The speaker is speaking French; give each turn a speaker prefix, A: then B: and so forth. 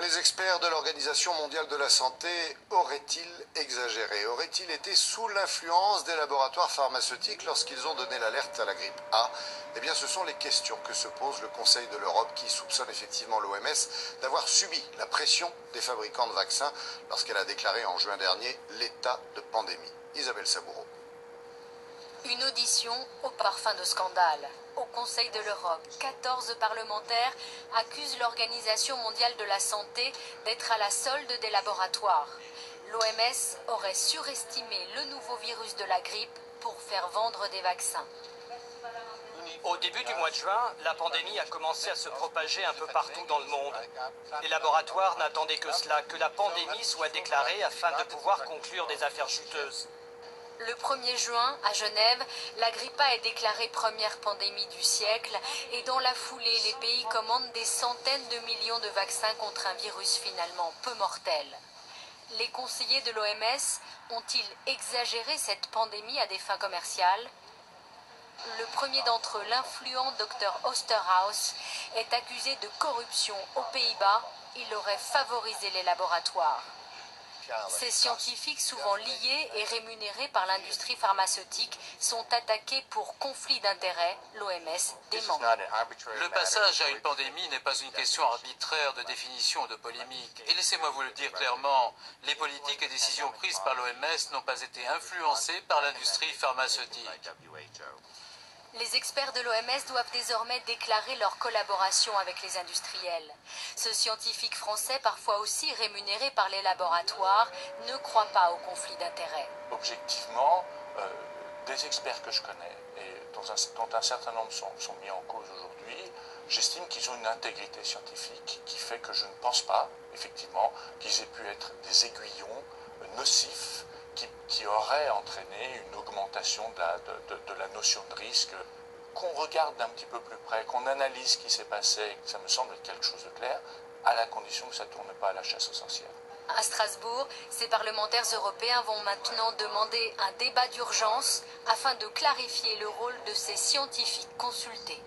A: Les experts de l'Organisation mondiale de la santé auraient-ils exagéré? Auraient-ils été sous l'influence des laboratoires pharmaceutiques lorsqu'ils ont donné l'alerte à la grippe A? Eh bien, ce sont les questions que se pose le Conseil de l'Europe qui soupçonne effectivement l'OMS d'avoir subi la pression des fabricants de vaccins lorsqu'elle a déclaré en juin dernier l'état de pandémie. Isabelle Saboureau.
B: Une audition au parfum de scandale. Au Conseil de l'Europe, 14 parlementaires accusent l'Organisation mondiale de la santé d'être à la solde des laboratoires. L'OMS aurait surestimé le nouveau virus de la grippe pour faire vendre des vaccins.
C: Au début du mois de juin, la pandémie a commencé à se propager un peu partout dans le monde. Les laboratoires n'attendaient que cela, que la pandémie soit déclarée afin de pouvoir conclure des affaires juteuses.
B: Le 1er juin, à Genève, la grippe est déclarée première pandémie du siècle et dans la foulée, les pays commandent des centaines de millions de vaccins contre un virus finalement peu mortel. Les conseillers de l'OMS ont-ils exagéré cette pandémie à des fins commerciales? Le premier d'entre eux, l'influent Dr Osterhaus, est accusé de corruption aux Pays-Bas. Il aurait favorisé les laboratoires. Ces scientifiques, souvent liés et rémunérés par l'industrie pharmaceutique, sont attaqués pour conflit d'intérêts. L'OMS dément.
D: Le passage à une pandémie n'est pas une question arbitraire de définition ou de polémique. Et laissez-moi vous le dire clairement, les politiques et décisions prises par l'OMS n'ont pas été influencées par l'industrie pharmaceutique.
B: Les experts de l'OMS doivent désormais déclarer leur collaboration avec les industriels. Ce scientifique français, parfois aussi rémunéré par les laboratoires, ne croit pas au conflit d'intérêts.
E: Objectivement, euh, des experts que je connais dont un, certain nombre sont, sont mis en cause aujourd'hui, j'estime qu'ils ont une intégrité scientifique qui fait que je ne pense pas, effectivement, qu'ils aient pu être des aiguillons nocifs qui, aurait entraîné une augmentation de la, notion de risque. Qu'on regarde d'un petit peu plus près, qu'on analyse ce qui s'est passé, ça me semble quelque chose de clair, à la condition que ça ne tourne pas à la chasse aux sorcières.
B: À Strasbourg, ces parlementaires européens vont maintenant demander un débat d'urgence afin de clarifier le rôle de ces scientifiques consultés.